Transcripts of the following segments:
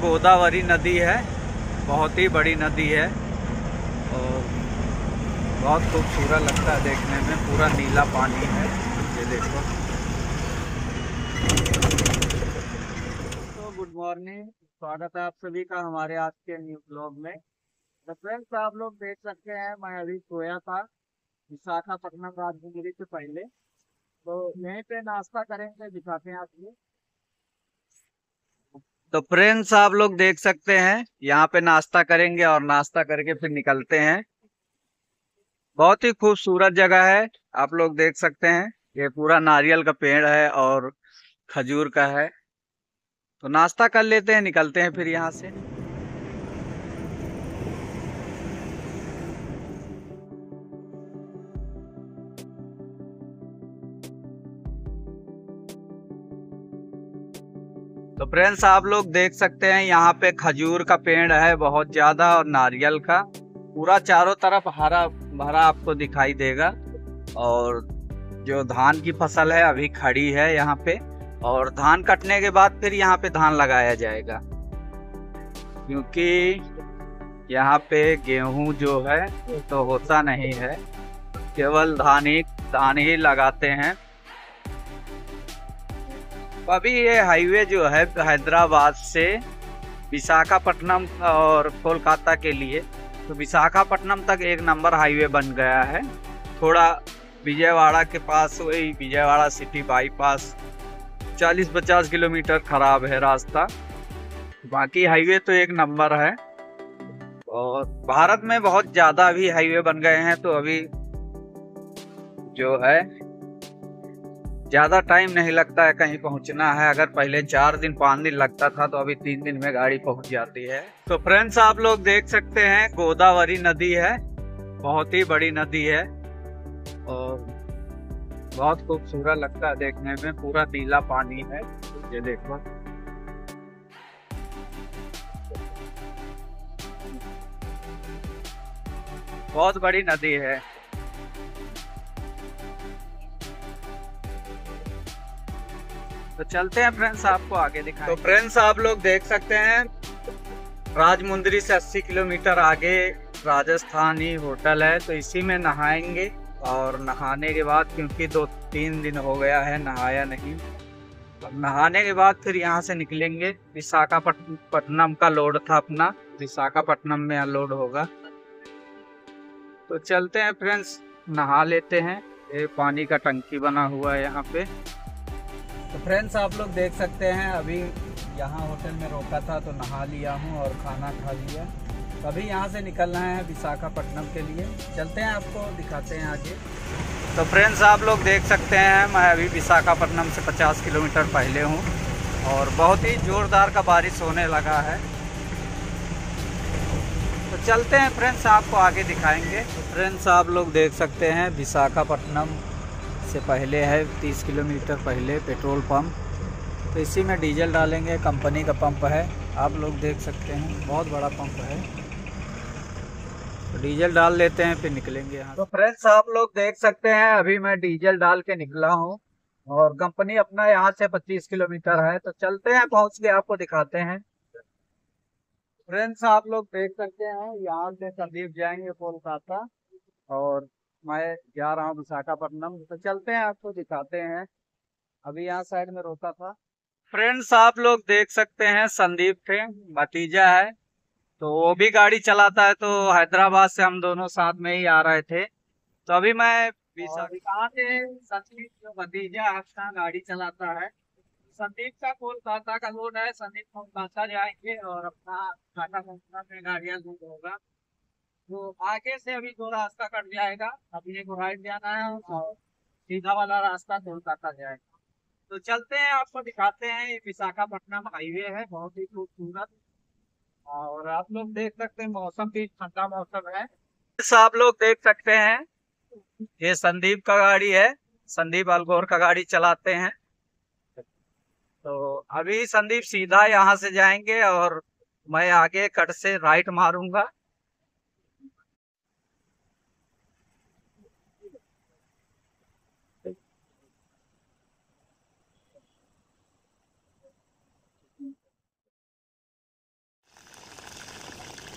गोदावरी नदी है, बहुत ही बड़ी नदी है, और बहुत खूबसूरत लगता है देखने में, पूरा नीला पानी है, ये देखो। तो गुड मॉर्निंग, स्वागत है आप सभी का हमारे आज के न्यू ब्लॉग में। तो फ्रेंड्स, आप लोग देख सकते हैं, मैं अभी सोया था, विशाखापट्टनम राजमुंदरी से पहले। तो यहीं पे नाश्ता करेंगे, दिखाते हैं आपको। तो फ्रेंड्स आप लोग देख सकते हैं, यहाँ पे नाश्ता करेंगे और नाश्ता करके फिर निकलते हैं। बहुत ही खूबसूरत जगह है, आप लोग देख सकते हैं। ये पूरा नारियल का पेड़ है और खजूर का है। तो नाश्ता कर लेते हैं, निकलते हैं फिर यहाँ से। तो फ्रेंड्स आप लोग देख सकते हैं यहाँ पे खजूर का पेड़ है बहुत ज़्यादा और नारियल का। पूरा चारों तरफ़ हरा भरा आपको दिखाई देगा। और जो धान की फ़सल है, अभी खड़ी है यहाँ पे। और धान कटने के बाद फिर यहाँ पे धान लगाया जाएगा। क्योंकि यहाँ पे गेहूँ जो है तो होता नहीं है। केवल धान ही धान ही लगाते हैं। अभी ये हाईवे जो है हैदराबाद से विशाखापट्टनम और कोलकाता के लिए तो विशाखापट्टनम तक एक नंबर हाईवे बन गया है। थोड़ा विजयवाड़ा के पास वही विजयवाड़ा सिटी बाईपास 40-50 किलोमीटर खराब है रास्ता। बाकी हाईवे तो एक नंबर है। और भारत में बहुत ज़्यादा अभी हाईवे बन गए हैं तो अभी जो है ज़्यादा टाइम नहीं लगता है कहीं पहुँचना है। अगर पहले चार दिन, पाँच दिन लगता था तो अभी तीन दिन में गाड़ी पहुँच जाती है। तो फ्रेंड्स आप लोग देख सकते हैं, गोदावरी नदी है। बहुत ही बड़ी नदी है। और बहुत खूबसूरत लगता है देखने में। पूरा नीला पानी है। ये देखो। बहुत बड़ी नदी है। तो चलते हैं फ्रेंड्स आपको आगे दिखाएँ तो फ्रेंड्स आप लोग देख सकते हैं, राजमुंदरी से 80 किलोमीटर आगे राजस्थानी होटल है तो इसी में नहाएँगे और नहाने के बाद, क्योंकि दो तीन दिन हो गया है, नहाया नहीं। अब नहाने के बाद फिर यहाँ से निकलेंगे। विशाखापट्टनम का लोड था अपना, विशाखापट्टनम में अनलोड होगा। तो चलते हैं फ्रेंड्स नहा लेते हैं। ये पानी का टंकी बना हुआ है यहाँ पे। तो फ्रेंड्स आप लोग देख सकते हैं, अभी यहाँ होटल में रोका था तो नहा लिया हूँ और खाना खा लिया। तो अभी यहाँ से निकलना है विशाखापट्टनम के लिए। चलते हैं आपको, दिखाते हैं आगे। तो फ्रेंड्स आप लोग देख सकते हैं, मैं अभी विशाखापट्टनम से 50 किलोमीटर पहले हूँ और बहुत ही ज़ोरदार का बारिश होने लगा है। तो चलते हैं फ्रेंड्स आपको आगे दिखाएँगे। तो फ्रेंड्स आप लोग देख सकते हैं विशाखापट्टनम से पहले है 30 किलोमीटर पहले पेट्रोल पंप। तो इसी में डीजल डालेंगे, कंपनी का पंप है। आप लोग देख सकते हैं, बहुत बड़ा पंप है। तो डीजल डाल लेते हैं, फिर निकलेंगे यहाँ तो फ्रेंड्स, आप लोग देख सकते हैं, अभी मैं डीजल डाल के निकला हूँ। और कंपनी अपना यहाँ से 25 किलोमीटर है। तो चलते हैं, पहुँच के आपको दिखाते हैं। फ्रेंड्स, आप लोग देख सकते हैं, यहाँ से संदीप जाएँगे कोलकाता। और मैं जा रहा हूँ विशाखापट्टनम तो चलते हैं आपको दिखाते हैं। अभी यहाँ साइड में रोका था। फ्रेंड्स आप लोग देख सकते हैं संदीप थे भतीजा है तो वो भी गाड़ी चलाता है तो हैदराबाद से हम दोनों साथ में ही आ रहे थे। तो अभी मैं कहाँ से संदीप जो भतीजा आपका गाड़ी चलाता है। संदीप का कोलकाता का लोड है संदीप कोलकाता जाएँगे और अपना टाटा में गाड़ियाँ होगा तो आगे से अभी दो रास्ता कट जाएगा। अभी को राइट जाना है और सीधा वाला रास्ता कोलकाता जाएगा। तो चलते हैं, आपको दिखाते हैं, ये विशाखापट्टनम हाईवे है, बहुत ही खूबसूरत। और आप लोग देख सकते हैं, मौसम भी ठंडा मौसम है। आप लोग देख सकते हैं, ये संदीप का गाड़ी है, संदीप अलगोर का गाड़ी चलाते हैं। तो अभी संदीप सीधा यहाँ से जाएँगे और मैं आगे कट से राइट मारूँगा।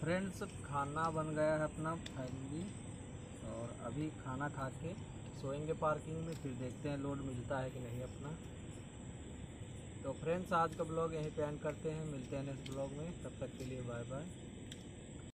फ्रेंड्स खाना बन गया है अपना फैमिली और अभी खाना खा के सोएँगे पार्किंग में, फिर देखते हैं लोड मिलता है कि नहीं अपना. तो फ्रेंड्स आज का ब्लॉग यहीं पे एंड करते हैं. मिलते हैं नेक्स्ट ब्लॉग में. तब तक के लिए बाय बाय